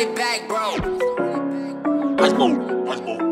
it back, bro. Let's go. Let's go.